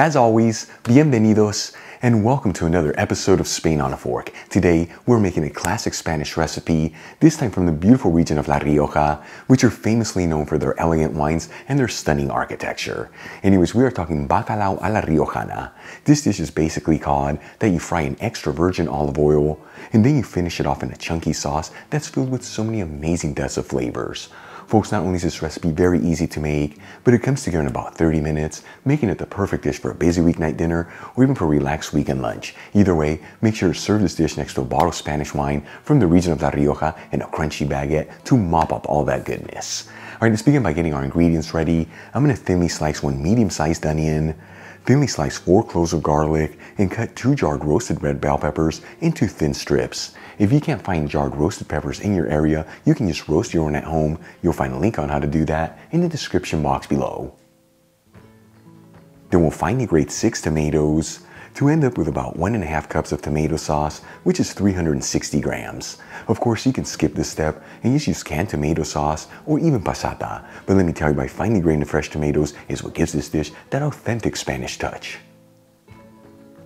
As always, bienvenidos and welcome to another episode of Spain on a Fork. Today, we're making a classic Spanish recipe, this time from the beautiful region of La Rioja, which are famously known for their elegant wines and their stunning architecture. Anyways, we are talking bacalao a la riojana. This dish is basically cod that you fry in extra virgin olive oil, and then you finish it off in a chunky sauce that's filled with so many amazing depths of flavors. Folks, not only is this recipe very easy to make, but it comes together in about 30 minutes, making it the perfect dish for a busy weeknight dinner or even for a relaxed weekend lunch. Either way, make sure to serve this dish next to a bottle of Spanish wine from the region of La Rioja and a crunchy baguette to mop up all that goodness. Alright, let's begin by getting our ingredients ready. I'm going to thinly slice one medium-sized onion, thinly slice four cloves of garlic, and cut two jarred roasted red bell peppers into thin strips. If you can't find jarred roasted peppers in your area, you can just roast your own at home. You'll find a link on how to do that in the description box below. Then we'll finely grate six tomatoes to end up with about one and a half cups of tomato sauce, which is 360 grams. Of course, you can skip this step and just use canned tomato sauce or even passata, but let me tell you, by finely grating fresh tomatoes is what gives this dish that authentic Spanish touch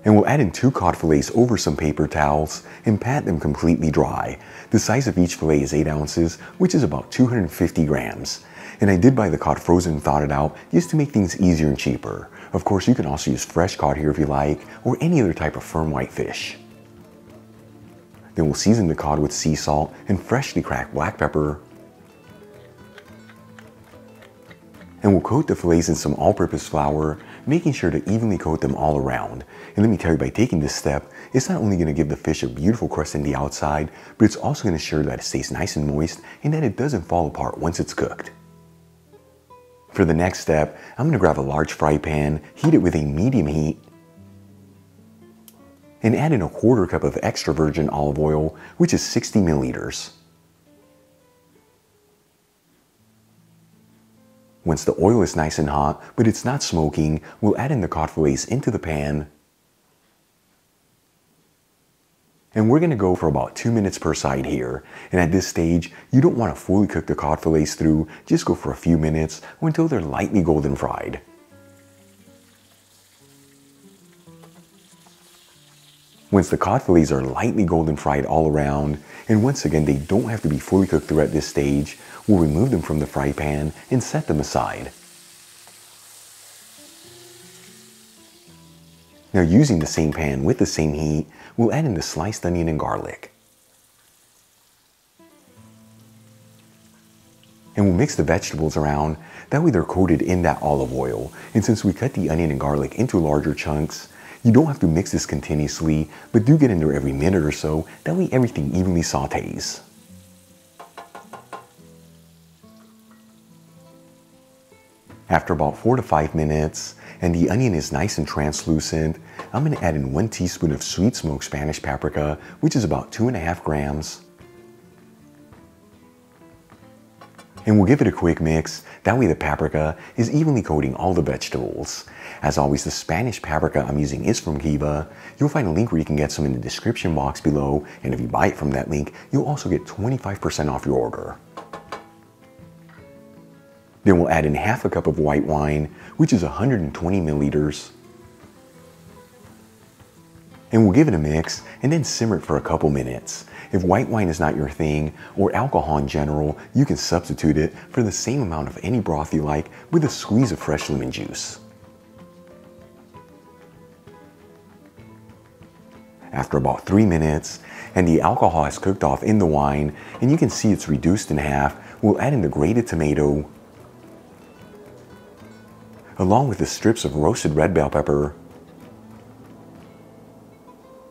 and we'll add in two cod fillets over some paper towels and pat them completely dry. The size of each fillet is 8 ounces, which is about 250 grams. And I did buy the cod frozen and thawed it out just to make things easier and cheaper. Of course, you can also use fresh cod here if you like, or any other type of firm white fish. Then we'll season the cod with sea salt and freshly cracked black pepper. And we'll coat the fillets in some all-purpose flour making sure to evenly coat them all around. And let me tell you, by taking this step, it's not only going to give the fish a beautiful crust in the outside, but it's also going to ensure that it stays nice and moist and that it doesn't fall apart once it's cooked. For the next step, I'm going to grab a large fry pan, heat it with a medium heat, and add in a quarter cup of extra virgin olive oil, which is 60 milliliters. Once the oil is nice and hot, but it's not smoking, we'll add in the cod fillets into the pan. And we're gonna go for about two minutes per side here. And at this stage, you don't wanna fully cook the cod fillets through, just go for a few minutes or until they're lightly golden fried. Once the cod fillets are lightly golden fried all around, and once again they don't have to be fully cooked through at this stage, we'll remove them from the fry pan and set them aside. Now using the same pan with the same heat, we'll add in the sliced onion and garlic. And we'll mix the vegetables around, that way they're coated in that olive oil. And since we cut the onion and garlic into larger chunks, you don't have to mix this continuously, but do get in there every minute or so, that way everything evenly sautés. After about 4 to 5 minutes, and the onion is nice and translucent, I'm going to add in 1 teaspoon of sweet smoked Spanish paprika, which is about 2.5 grams. And we'll give it a quick mix, that way the paprika is evenly coating all the vegetables. As always, the Spanish paprika I'm using is from Kiva. You'll find a link where you can get some in the description box below, and if you buy it from that link, you'll also get 25% off your order. Then we'll add in half a cup of white wine, which is 120 milliliters. And we'll give it a mix and then simmer it for a couple minutes. If white wine is not your thing, or alcohol in general, you can substitute it for the same amount of any broth you like with a squeeze of fresh lemon juice. After about 3 minutes, and the alcohol has cooked off in the wine, and you can see it's reduced in half, we'll add in the grated tomato, along with the strips of roasted red bell pepper,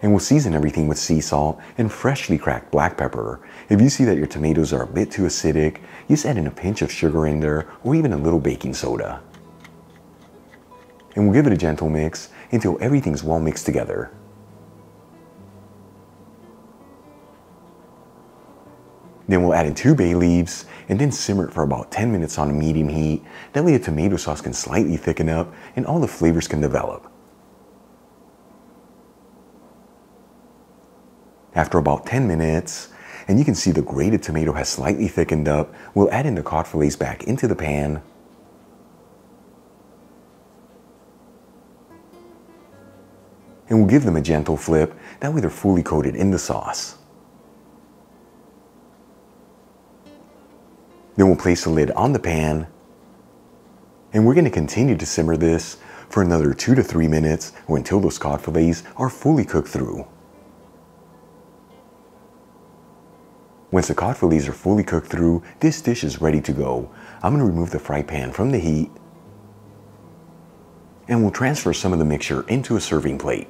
and we'll season everything with sea salt and freshly cracked black pepper. If you see that your tomatoes are a bit too acidic, just add in a pinch of sugar in there or even a little baking soda. And we'll give it a gentle mix until everything's well mixed together. Then we'll add in two bay leaves and then simmer it for about 10 minutes on a medium heat. That way the tomato sauce can slightly thicken up and all the flavors can develop. After about 10 minutes, and you can see the grated tomato has slightly thickened up, we'll add in the cod fillets back into the pan. And we'll give them a gentle flip, that way they're fully coated in the sauce. Then we'll place the lid on the pan and we're going to continue to simmer this for another two to three minutes or until those cod fillets are fully cooked through. Once the cod fillets are fully cooked through, this dish is ready to go. I'm going to remove the fry pan from the heat and we'll transfer some of the mixture into a serving plate.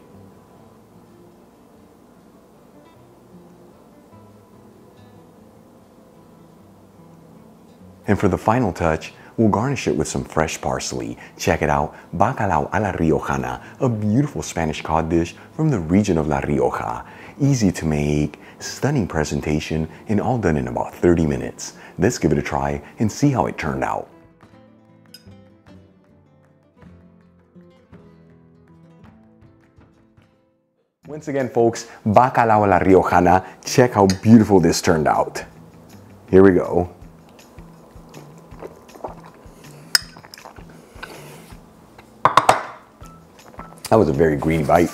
And for the final touch, we'll garnish it with some fresh parsley. Check it out, bacalao a la riojana, a beautiful Spanish cod dish from the region of La Rioja. Easy to make, stunning presentation, and all done in about 30 minutes. Let's give it a try and see how it turned out. Once again, folks, bacalao a la riojana. Check how beautiful this turned out. Here we go. That was a very greedy bite.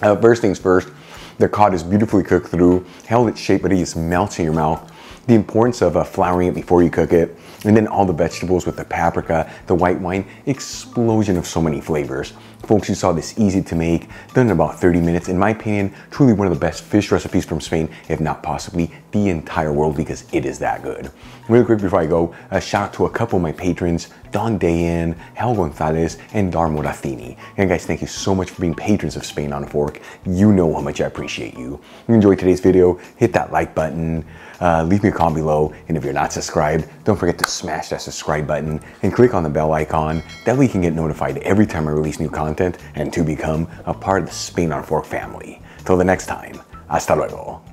Uh, first things first, the cod is beautifully cooked through, held its shape, but it just melts in your mouth. The importance of uh, flouring it before you cook it, and then all the vegetables with the paprika, the white wine, explosion of so many flavors. Folks, you saw this easy to make, done in about 30 minutes. In my opinion, truly one of the best fish recipes from Spain, if not possibly the entire world because it is that good. Really quick before I go, a shout out to a couple of my patrons, Don Dayan, Hel Gonzalez, and Dar Morathini. And guys, thank you so much for being patrons of Spain on Fork. You know how much I appreciate you. If you enjoyed today's video, hit that like button, uh, leave me a comment below, and if you're not subscribed, don't forget to smash that subscribe button and click on the bell icon. That way you can get notified every time I release new content and to become a part of the Spain on Fork family. Till the next time, hasta luego.